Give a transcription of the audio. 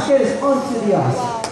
Vasquez unto the ice.